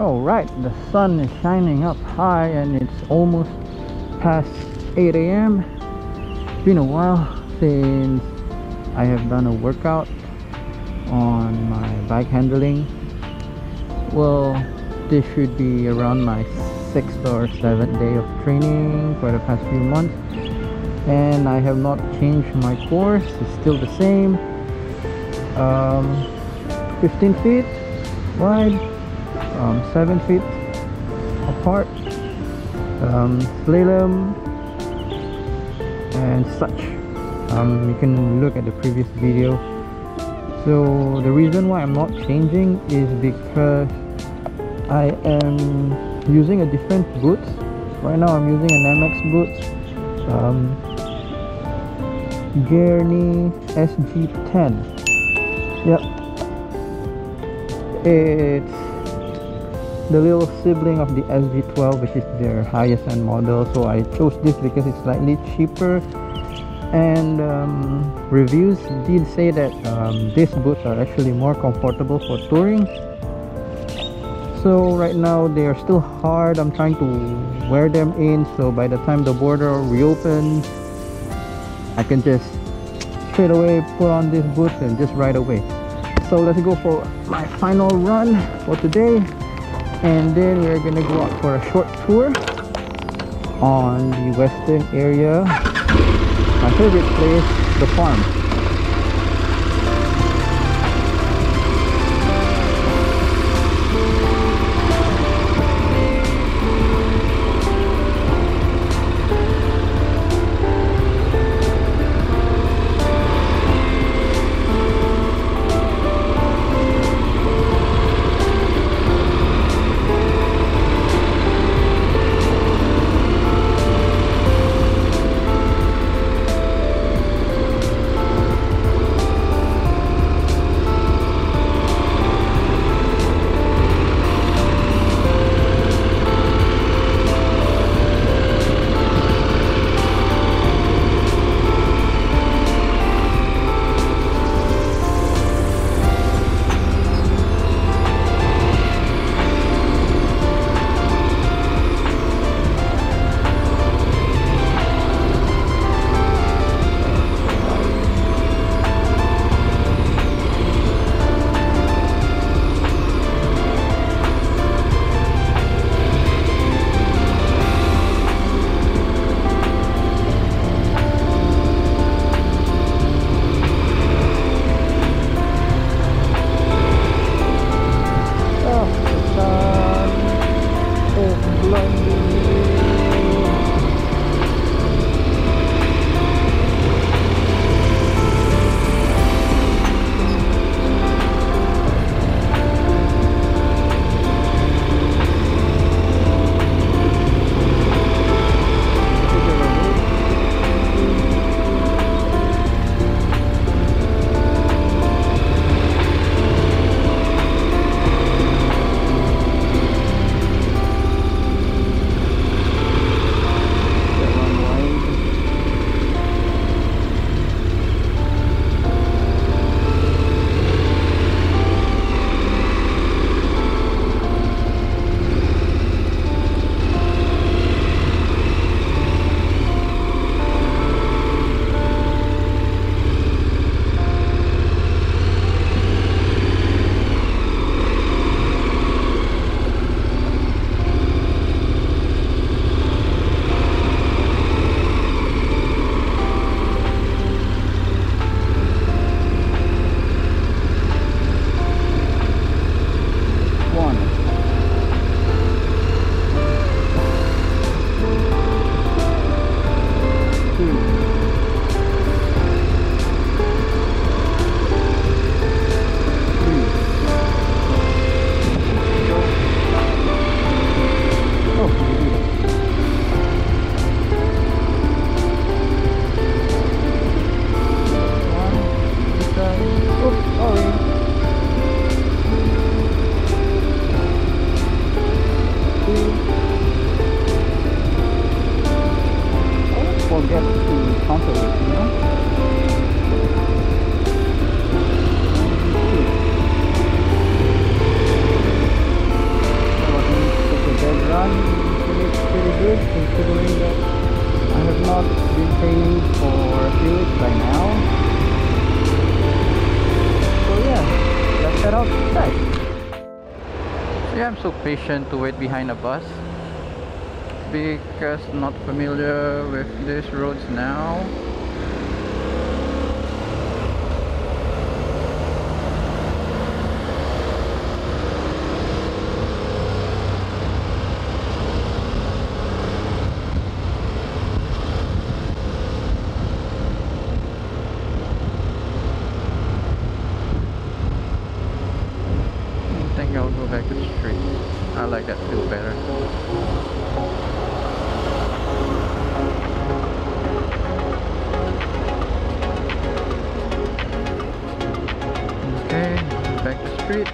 All right, the sun is shining up high and it's almost past 8 a.m. It's been a while since I have done a workout on my bike handling. Well, this should be around my sixth or seventh day of training for the past few months. And I have not changed my course. It's still the same. Um, 15 feet wide um, 7 feet apart. Um, slalom and such. Um, you can look at the previous video. So the reason why I'm not changing is because I am using a different boot. Right now I'm using an MX boot. Um, Gaerne SG10 yep. It's the little sibling of the SG12 which is their highest end model so I chose this because it's slightly cheaper. And um, reviews did say that um, these boots are actually more comfortable for touring. So right now they are still hard. I'm trying to wear them in so by the time the border reopens I can just straight away put on these boots and just ride away. So let's go for my final run for today and then we're gonna go out for a short tour on the western area. My favorite place the farm so patient to wait behind a bus because not familiar with these roads now. This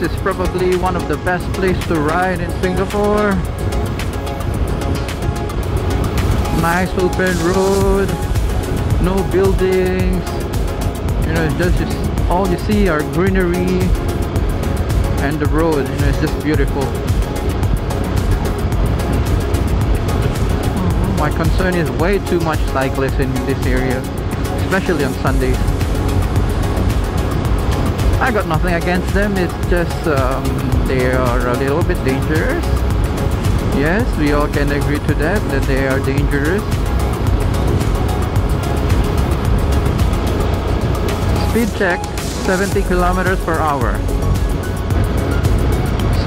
is probably one of the best places to ride in Singapore. Nice open road no buildings. You know just all you see are greenery and the road you know it's just beautiful. My concern is way too much cyclists in this area especially on Sundays. I got nothing against them it's just um, they are a little bit dangerous. Yes we all can agree to that that they are dangerous. Speed check 70 kilometers per hour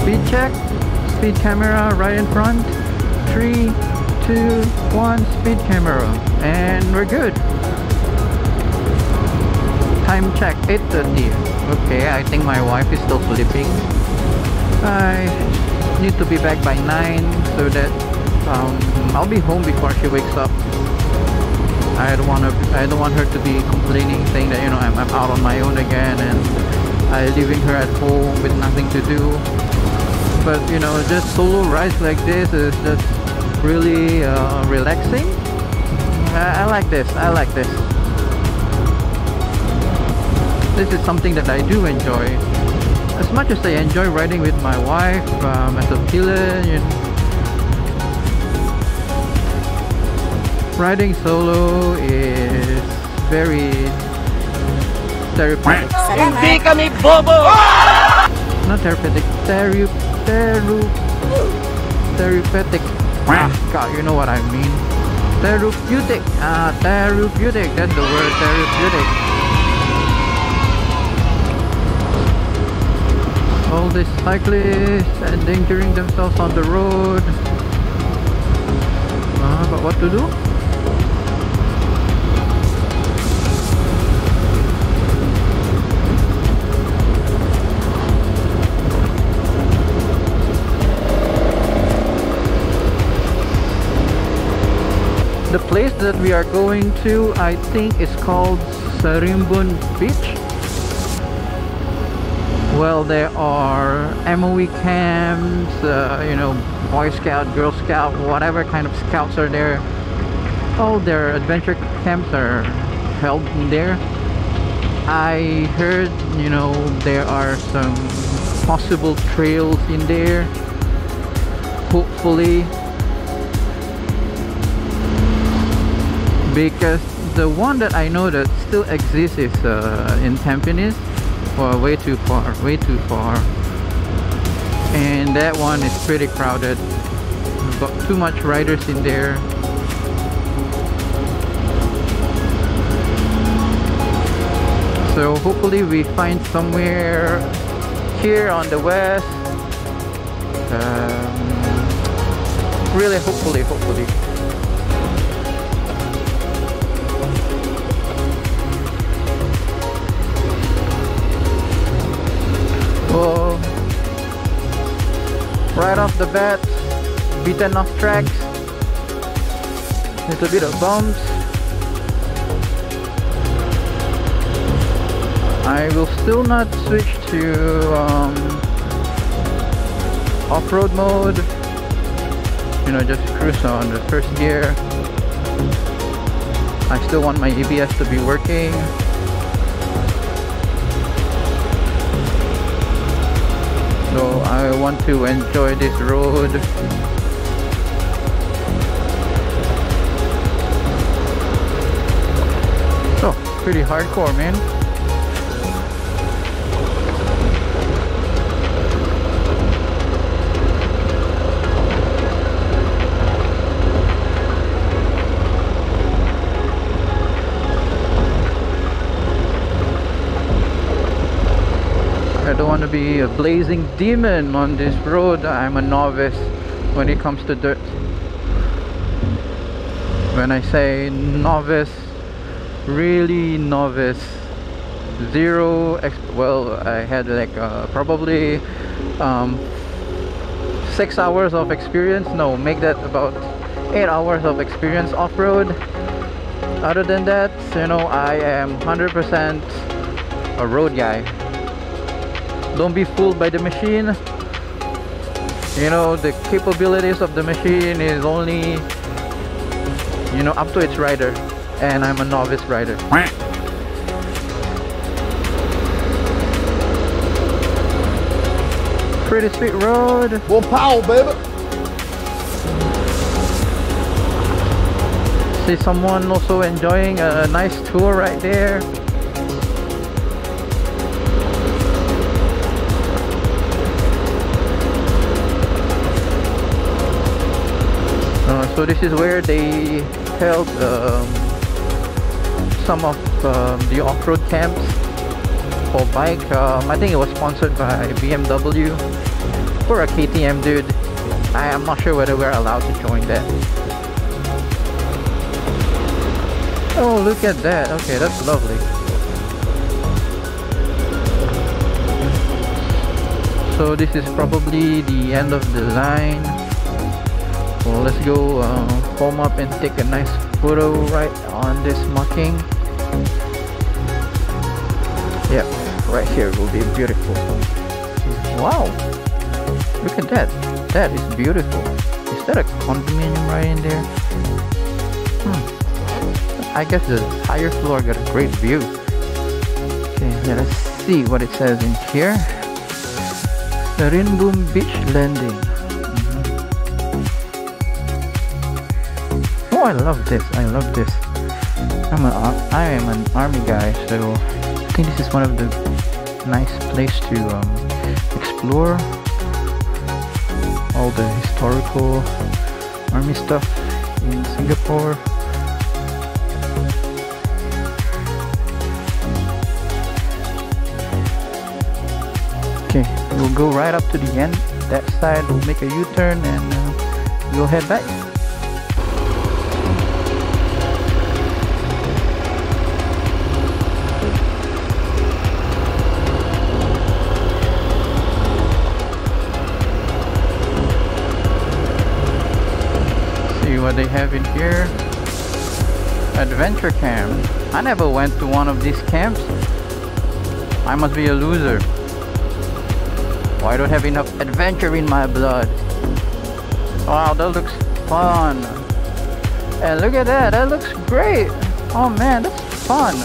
speed check speed camera right in front three two one speed camera and we're good time check 8.30 Okay, I think my wife is still sleeping. I need to be back by 9 so that um, I'll be home before she wakes up. I don't want to. I don't want her to be complaining, saying that you know I'm, I'm out on my own again, and I leaving her at home with nothing to do. But you know, just solo rides like this is just really uh, relaxing. I, I like this. I like this this is something that I do enjoy. As much as I enjoy riding with my wife um, as a pilot, you know, riding solo is very therapeutic. Hindi kami bobo! Not therapeutic, theru, theru, therapeutic. Ah, God, you know what I mean. Therapeutic. Ah, therapeutic. That's the word, therapeutic. all these cyclists endangering themselves on the road uh, but what to do that we are going to I think is called Sarimbun Beach. Well there are MOE camps uh, you know Boy Scout Girl Scout whatever kind of scouts are there. All their adventure camps are held in there. I heard you know there are some possible trails in there. Hopefully because the one that I know that still exists is uh, in Tampines well, way too far way too far. And that one is pretty crowded. We've got too much riders in there. So hopefully we find somewhere here on the west. Um, really hopefully hopefully the bat beaten off tracks little bit of bumps I will still not switch to um, off-road mode. You know just cruise on the first gear. I still want my ABS to be working I want to enjoy this road. Oh pretty hardcore man be a blazing demon on this road. I'm a novice when it comes to dirt. When I say novice, really novice. Zero, well, I had like uh, probably um, six hours of experience. No, make that about eight hours of experience off-road. Other than that, you know, I am 100% a road guy don't be fooled by the machine. You know the capabilities of the machine is only you know up to its rider. And I'm a novice rider. Pretty sweet road. Well power baby. See someone also enjoying a nice tour right there so this is where they held um, some of um, the off-road camps for bike. Um, I think it was sponsored by BMW for a KTM dude I am not sure whether we're allowed to join that. Oh look at that. Okay that's lovely. So this is probably the end of the line well let's go uh, home up and take a nice photo right on this mucking yeah right here will be beautiful. Wow look at that. That is beautiful. Is that a condominium right in there? Hmm. I guess the higher floor got a great view. Okay let's see what it says in here. Sarimbun Beach Landing Oh, I love this. I love this. I'm a, I am an army guy, so I think this is one of the nice place to um, explore all the historical army stuff in Singapore. Okay, we'll go right up to the end. That side, we'll make a U-turn and uh, we'll head back. What they have in here. Adventure camp. I never went to one of these camps. I must be a loser. Oh, I don't have enough adventure in my blood? Wow that looks fun. And look at that that looks great. Oh man that's fun.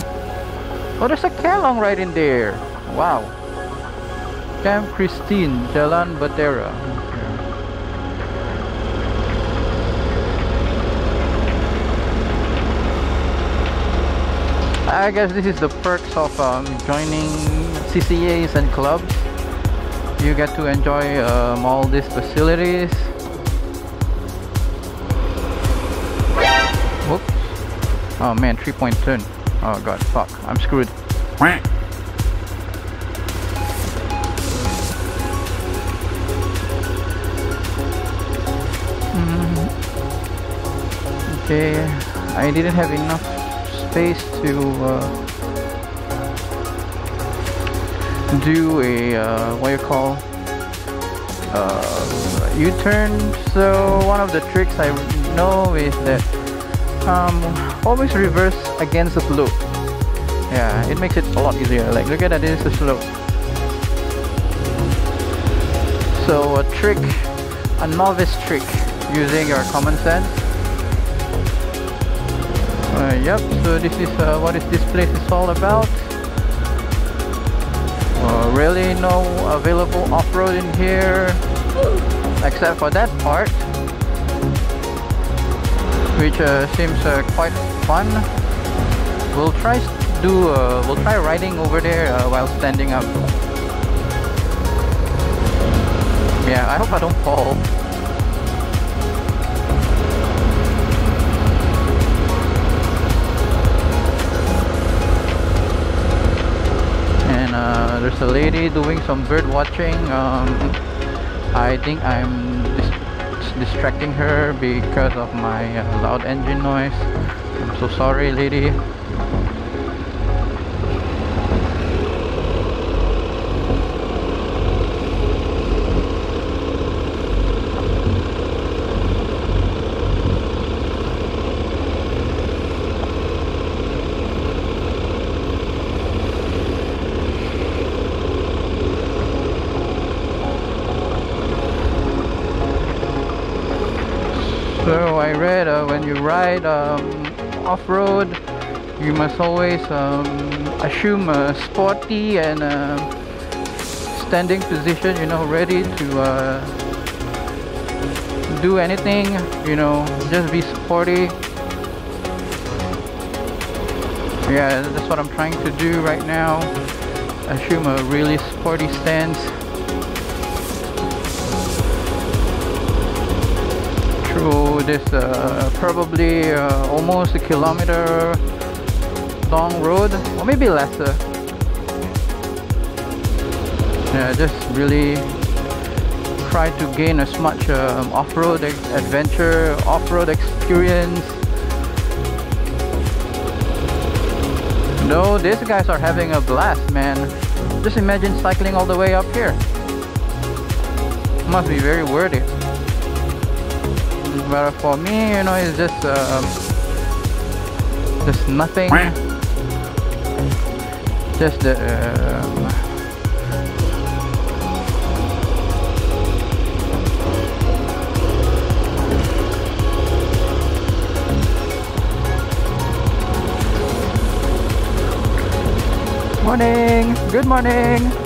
Oh there's a Kelong right in there. Wow. Camp Christine Jalan Bahtera I guess this is the perks of um, joining CCAs and clubs. You get to enjoy um, all these facilities. Oh man, 3.10. Oh god, fuck. I'm screwed. Mm-hmm. Okay, I didn't have enough space to uh, do a uh, what you call uh, U-turn. So one of the tricks I know is that um, always reverse against the slope. Yeah, it makes it a lot easier. Like look at that, this is the slope. So a trick, a novice trick using your common sense uh, yep so this is uh, what is this place is all about. Uh, really no available off-road in here except for that part which uh, seems uh, quite fun. We'll try do uh, we'll try riding over there while standing up. Yeah I hope I don't fall uh, there's a lady doing some bird watching. Um, I think I'm dis distracting her because of my uh, loud engine noise. I'm so sorry lady So I read uh, when you ride um, off-road you must always um, assume a sporty and uh, standing position you know ready to uh, do anything you know just be sporty. Yeah that's what I'm trying to do right now. Assume a really sporty stance this uh, probably uh, almost a kilometer long road or maybe lesser. Yeah just really try to gain as much um, off-road adventure off-road experience. No these guys are having a blast man. Just imagine cycling all the way up here. Must be very worth it but for me you know it's just um, just nothing. Just the um, morning. Good morning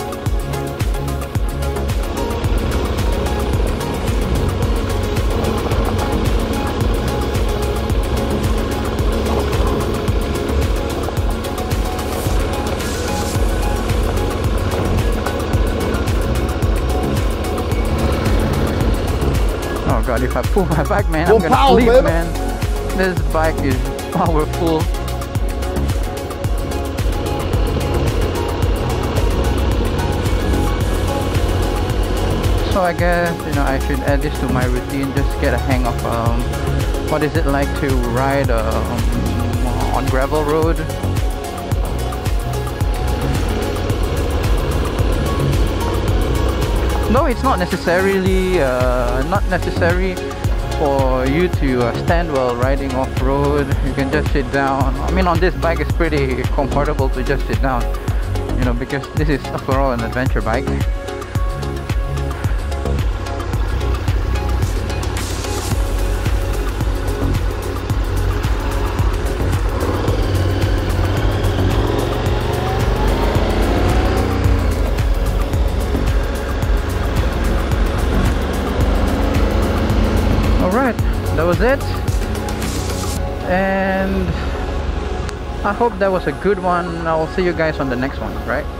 if I pull my bike, man, Full I'm gonna power, sleep, baby. man. This bike is powerful. So I guess, you know, I should add this to my routine, just get a hang of um, what is it like to ride um, on gravel road. No, it's not necessarily uh, not necessary for you to uh, stand while riding off-road. You can just sit down. I mean, on this bike, it's pretty comfortable to just sit down. You know, because this is after all an adventure bike. Was it. And I hope that was a good one. I'll see you guys on the next one, right?